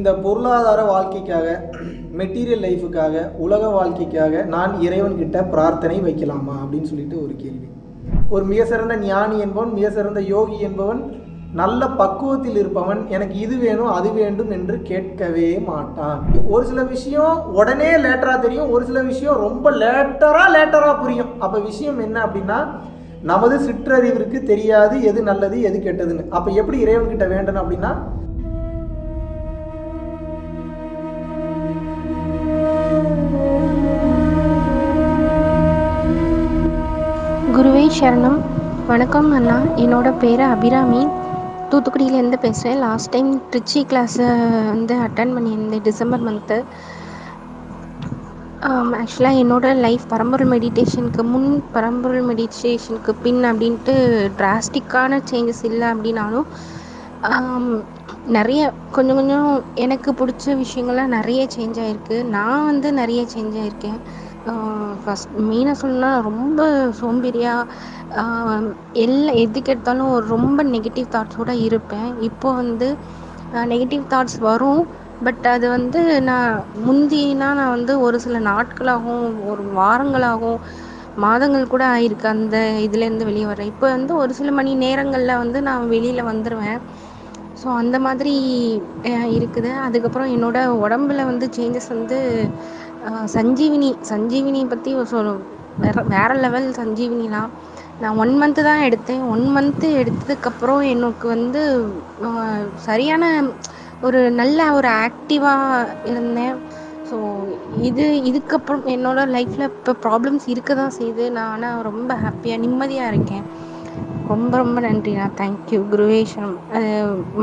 இந்த பொருளாதார வாழ்க்கைக்காக மெட்டீரியல் லைஃபுக்காக உலக வாழ்க்கைக்காக நான் இறைவன்கிட்ட பிரார்த்தனை வைக்கலாமா அப்படின்னு சொல்லிட்டு ஒரு கேள்வி. ஒரு மிக சிறந்த ஞானி என்பவன் மிக சிறந்த யோகி என்பவன் நல்ல பக்குவத்தில் இருப்பவன் எனக்கு இது வேணும் அது வேண்டும் என்று கேட்கவே மாட்டான். ஒரு சில விஷயம் உடனே லேட்டராக தெரியும் ஒரு சில விஷயம் ரொம்ப லேட்டராக லேட்டராக புரியும். அப்போ விஷயம் என்ன அப்படின்னா நமது சிற்றறிவிற்கு தெரியாது எது நல்லது எது கெட்டதுன்னு. அப்போ எப்படி இறைவன்கிட்ட வேண்டணும் அப்படின்னா சரணம். வணக்கம் அண்ணா. என்னோட பேர் அபிராமி. தூத்துக்குடியிலேருந்து பேசுகிறேன் லாஸ்ட் டைம் ட்ரிச்சி கிளாஸை வந்து அட்டன் பண்ணியிருந்தேன் டிசம்பர் மந்த்து ஆக்சுவலாக என்னோடய லைஃப் பரம்பொருள் மெடிடேஷனுக்கு முன் பரம்பொருள் மெடிடேஷனுக்கு பின் அப்படின்ட்டு டிராஸ்டிக்கான சேஞ்சஸ் இல்லை அப்படின்னாலும் நிறைய கொஞ்சம் கொஞ்சம் எனக்கு பிடிச்ச விஷயங்கள்லாம் நிறைய சேஞ்ச் ஆகிருக்கு நான் வந்து நிறைய சேஞ்ச் ஆகிருக்கேன் ஃபஸ்ட் மெயினாக சொல்லணும்னா ரொம்ப சோம்பேறியாக எல்லா எதுக்கு எடுத்தாலும் ரொம்ப நெகட்டிவ் தாட்ஸோடு இருப்பேன். இப்போ வந்து நெகட்டிவ் தாட்ஸ் வரும். பட் அது வந்து நான் முந்தினா நான் வந்து ஒரு சில நாட்களாகவும் ஒரு வாரங்களாகவும் மாதங்கள் கூட ஆயிருக்கு அந்த இதுலேருந்து வெளியே வரேன் இப்போ வந்து ஒரு சில மணி நேரங்களில் வந்து நான் வெளியில் வந்துடுவேன் ஸோ அந்த மாதிரி இருக்குது. அதுக்கப்புறம் என்னோட உடம்புல வந்து சேஞ்சஸ் வந்து சஞ்சீவினி சஞ்சீவினி பற்றி சொல் வேற வேற லெவல் சஞ்சீவினிலாம். நான் ஒன் மந்த்து தான் எடுத்தேன். ஒன் மந்த்து எடுத்ததுக்கப்புறம் எனக்கு வந்து சரியான ஒரு நல்ல ஒரு ஆக்டிவாக இருந்தேன். ஸோ இது இதுக்கப்புறம் என்னோட லைஃப்பில் இப்போ ப்ராப்ளம்ஸ் இருக்க தான் செய்யுது. நான் ஆனால் ரொம்ப ஹாப்பியாக நிம்மதியாக இருக்கேன். ரொம்ப ரொம்ப நன்றிண்ணா தேங்க்யூ குருவேஷம்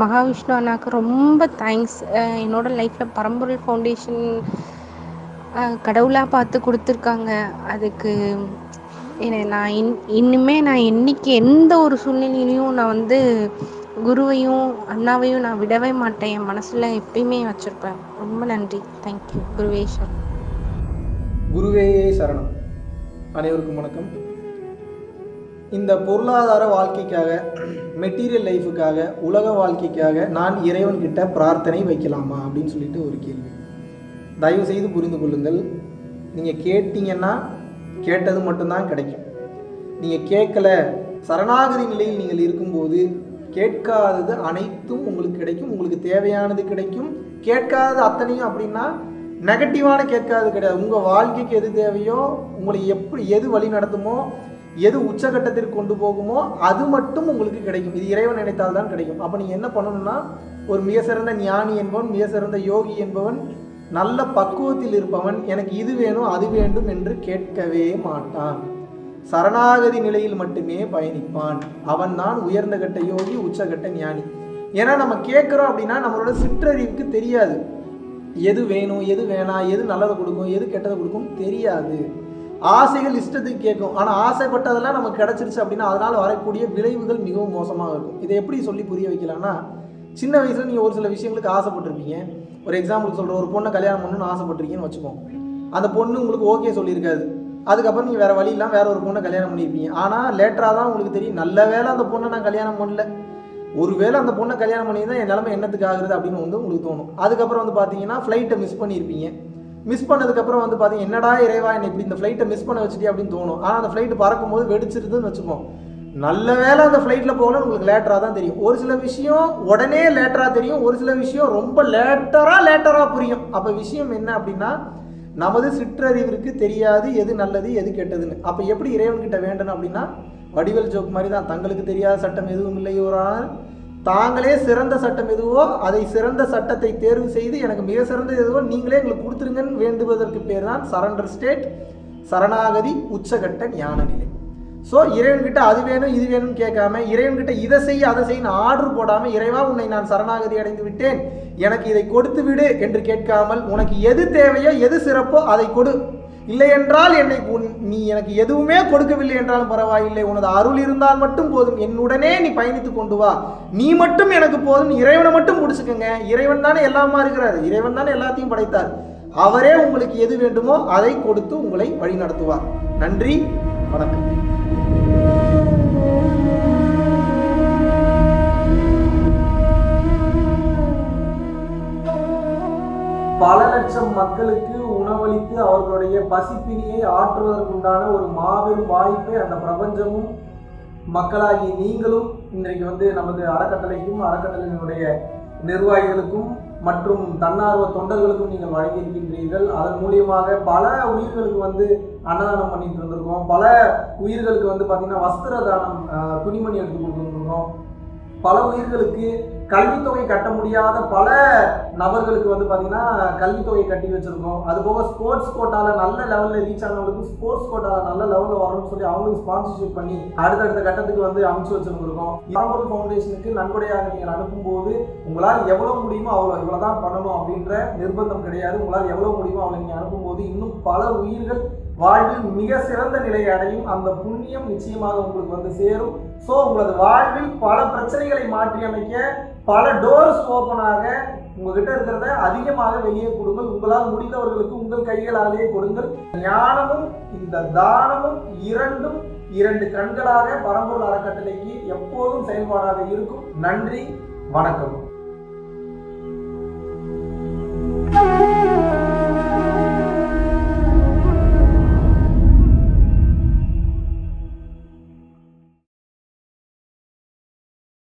மகாவிஷ்ணு அண்ணாக்கு ரொம்ப தேங்க்ஸ் என்னோட லைஃப்பில் பரம்பொருள் ஃபவுண்டேஷன் கடவுளாக பார்த்து கொடுத்துருக்காங்க. அதுக்கு என்ன நான் இன் இன்னுமே நான் என்னைக்கு எந்த ஒரு சூழ்நிலையிலையும் நான் வந்து குருவையும் அண்ணாவையும் நான் விடவே மாட்டேன். என் மனசில் எப்பயுமே வச்சுருப்பேன். ரொம்ப நன்றி. தேங்க்யூ குருவேஷன் குருவே சரணம். அனைவருக்கும் வணக்கம். இந்த பொருளாதார வாழ்க்கைக்காக மெட்டீரியல் லைஃபுக்காக உலக வாழ்க்கைக்காக நான் இறைவன்கிட்ட பிரார்த்தனை வைக்கலாமா அப்படின்னு சொல்லிட்டு ஒரு கேள்வி. தயவு செய்து புரிந்து கொள்ளுங்கள் நீங்கள் கேட்டீங்கன்னா கேட்டது மட்டும்தான் கிடைக்கும். நீங்கள் கேட்கல சரணாகதி நிலையில் நீங்கள் இருக்கும்போது கேட்காதது அனைத்தும் உங்களுக்கு கிடைக்கும். உங்களுக்கு தேவையானது கிடைக்கும். கேட்காதது அத்தனையும் அப்படின்னா நெகட்டிவான கேட்காதது கிடையாது. உங்கள் வாழ்க்கைக்கு எது தேவையோ உங்களை எப்படி எது வழி நடத்துமோ எது உச்சகட்டத்திற்கு கொண்டு போகுமோ அது மட்டும் உங்களுக்கு கிடைக்கும். இது இறைவன் நினைத்தால் தான் கிடைக்கும். அப்போ நீங்கள் என்ன பண்ணணும்னா ஒரு மிக சிறந்த ஞானி என்பவன் மிக சிறந்த யோகி என்பவன் நல்ல பக்குவத்தில் இருப்பவன் எனக்கு இது வேணும் அது வேண்டும் என்று கேட்கவே மாட்டான். சரணாகதி நிலையில் மட்டுமே பயணிப்பான். அவன் தான் உயர்ந்த கட்ட யோகி உச்சகட்ட ஞானி. ஏன்னா நம்ம கேட்குறோம் அப்படின்னா நம்மளோட சிற்றறிவுக்கு தெரியாது. எது வேணும் எது வேணாம் எது நல்லதை கொடுக்கும் எது கெட்டதை கொடுக்கும் தெரியாது. ஆசைகள் இஷ்டத்துக்கு கேட்கும். ஆனால் ஆசைப்பட்டதெல்லாம் நமக்கு கிடச்சிருச்சு அப்படின்னா அதனால் வரக்கூடிய விளைவுகள் மிகவும் மோசமாக இருக்கும். இதை எப்படி சொல்லி புரிய வைக்கலாம்னா சின்ன வயசில் நீங்கள் ஒரு சில விஷயங்களுக்கு ஆசைப்பட்டிருப்பீங்க. ஒரு எக்ஸாம்பிளுக்கு சொல்கிற ஒரு பொண்ணை கல்யாணம் பண்ணணும்னு ஆசைப்பட்டிருக்கீங்கன்னு வச்சுக்கோங்க. அந்த பொண்ணு உங்களுக்கு ஓகே சொல்லியிருக்காது. அதுக்கப்புறம் நீங்கள் வேறு வழி இல்லாமல் வேற ஒரு பொண்ணை கல்யாணம் பண்ணியிருப்பீங்க. ஆனால் லேட்டராக தான் உங்களுக்கு தெரியும். நல்ல வேளை அந்த பொண்ணை நான் கல்யாணம் பண்ணல. ஒருவேளை அந்த பொண்ணை கல்யாணம் பண்ணியிருந்தா என் நிலமை என்னத்துக்கு ஆகுது அப்படின்னு வந்து உங்களுக்கு தோணும். அதுக்கப்புறம் வந்து பார்த்தீங்கன்னா ஃப்ளைட்டை மிஸ் பண்ணியிருப்பீங்க. மிஸ் பண்ணதுக்கப்புறம் வந்து பார்த்தீங்க என்னடா இறைவா என்னை இப்படி இந்த ஃப்ளைட்டை மிஸ் பண்ண வச்சுட்டே அப்படின்னு தோணும். ஆனால் அந்த ஃப்ளைட்டு பறக்கும்போது வெடிச்சிருதுன்னு வச்சுப்போம். நல்ல வேலை அந்த ஃப்ளைட்டில் போகணும்னு உங்களுக்கு லேட்டராக தான் தெரியும். ஒரு சில விஷயம் உடனே லேட்டராக தெரியும். ஒரு சில விஷயம் ரொம்ப லேட்டராக லேட்டராக புரியும். அப்போ விஷயம் என்ன அப்படின்னா நமது சிற்றறிவிற்கு தெரியாது எது நல்லது எது கெட்டதுன்னு. அப்போ எப்படி இறைவன்கிட்ட வேண்டணும் அப்படின்னா வடிவல் ஜோக் மாதிரி தான். தங்களுக்கு தெரியாத சட்டம் எதுவும் இல்லை ஒரு தாங்களே சிறந்த சட்டம் எதுவோ அதை சிறந்த சட்டத்தை தேர்வு செய்து எனக்கு மிக சிறந்த எதுவோ நீங்களே எங்களுக்கு கொடுத்துருங்கன்னு வேண்டுவதற்கு பேர் தான் சரண்டர் ஸ்டேட் சரணாகதி உச்சகட்ட ஞான நிலை. ஸோ இறைவன்கிட்ட அது வேணும் இது வேணும்னு கேட்காம இறைவன்கிட்ட இதை செய்ய அதை செய்யணும் ஆர்டர் போடாமல் இறைவா உன்னை நான் சரணாகதி அடைந்து விட்டேன். எனக்கு இதை கொடுத்து விடு என்று கேட்காமல் உனக்கு எது தேவையோ எது சிறப்போ அதை கொடு. இல்லை என்றால் என்னை உன் நீ எனக்கு எதுவுமே கொடுக்கவில்லை என்றாலும் பரவாயில்லை. உனது அருள் இருந்தால் மட்டும் போதும். என்னுடனே நீ பயணித்து கொண்டு வா. நீ மட்டும் எனக்கு போதும். இறைவனை மட்டும் பிடிச்சிக்கங்க. இறைவன் தானே எல்லாமா இருக்கிறார். இறைவன் தானே எல்லாத்தையும் படைத்தார். அவரே உங்களுக்கு எது வேண்டுமோ அதை கொடுத்து உங்களை வழி நடத்துவார் நன்றி. வணக்கம். பல லட்சம் மக்களுக்கு உணவளித்து அவர்களுடைய பசிப்பினியை ஆற்றுவதற்குண்டான ஒரு மாபெரும் வாய்ப்பை அந்த பிரபஞ்சமும் மக்களாகி நீங்களும் இன்றைக்கு வந்து நமது அறக்கட்டளைக்கும் அறக்கட்டளையினுடைய நிர்வாகிகளுக்கும் மற்றும் தன்னார்வ தொண்டர்களுக்கும் நீங்கள் வழங்கியிருக்கின்றீர்கள். அதன் மூலியமாக பல உயிர்களுக்கு வந்து அன்னதானம் பண்ணிட்டு இருந்திருக்கோம். பல உயிர்களுக்கு வந்து பார்த்தீங்கன்னா வஸ்திர தானம் துணிமணி எடுத்து கொடுத்துருந்துருக்கோம். பல உயிர்களுக்கு கல்வித்தொகை கட்ட முடியாத பல நபர்களுக்கு வந்து பார்த்தீங்கன்னா கல்வித்தொகை கட்டி வச்சுருக்கோம். அது போக ஸ்போர்ட்ஸ் கோட்டாவில் நல்ல லெவலில் ரீச் ஆனவங்களுக்கு ஸ்போர்ட்ஸ் கோட்டாவில் நல்ல லெவலில் வரணும்னு சொல்லி அவங்களுக்கு ஸ்பான்சர்ஷிப் பண்ணி அடுத்தடுத்த கட்டத்துக்கு வந்து அமுச்சு வச்சுருந்துருக்கோம். பரம்பொருள் ஃபவுண்டேஷனுக்கு நன்கொடையாக நீங்கள் அனுப்பும்போது உங்களால் எவ்வளோ முடியுமோ அவ்வளோ இவ்வளோ தான் பண்ணணும் அப்படின்ற நிர்பந்தம் கிடையாது. உங்களால் எவ்வளோ முடியுமோ அவளை நீங்கள் அனுப்பும்போது இன்னும் பல உயிர்கள் வாழ்வில் மிக சிறந்த நிலையை அடையும் அந்த புண்ணியம் நிச்சயமாக உங்களுக்கு வந்து சேரும். ஸோ உங்களது வாழ்வில் பல பிரச்சனைகளை மாற்றி அமைக்க பல டோர்ஸ் ஓப்பனாக உங்ககிட்ட இருக்கிறத அதிகமாக வெளியே கொடுங்கள். உங்களால் முடிந்தவர்களுக்கு உங்கள் கைகளாலேயே கொடுங்கள். ஞானமும் இந்த தானமும் இரண்டும் இரண்டு கண்களாக பரம்பூர் அறக்கட்டளைக்கு எப்போதும் செயல்பாடாக இருக்கும். நன்றி வணக்கம்.